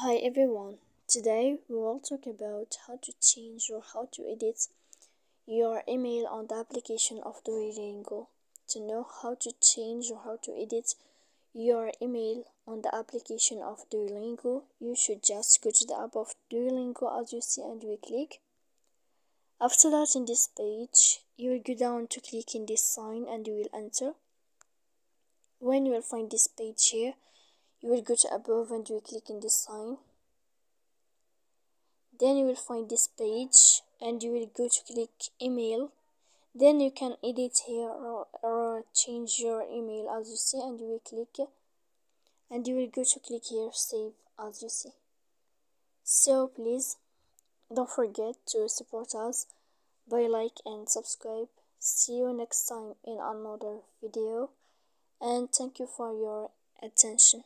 Hi everyone, today we will talk about how to change or how to edit your email on the application of Duolingo. To know how to change or how to edit your email on the application of Duolingo, you should just go to the app of Duolingo as you see and we click. After that in this page, you will go down to click in this sign and you will enter. When you will find this page here, you will go to above and you click in this sign. Then you will find this page and you will go to click email. Then you can edit here or, or change your email as you see and you will click. And you will go to click here save as you see. So please don't forget to support us by like and subscribe. See you next time in another video. And thank you for your attention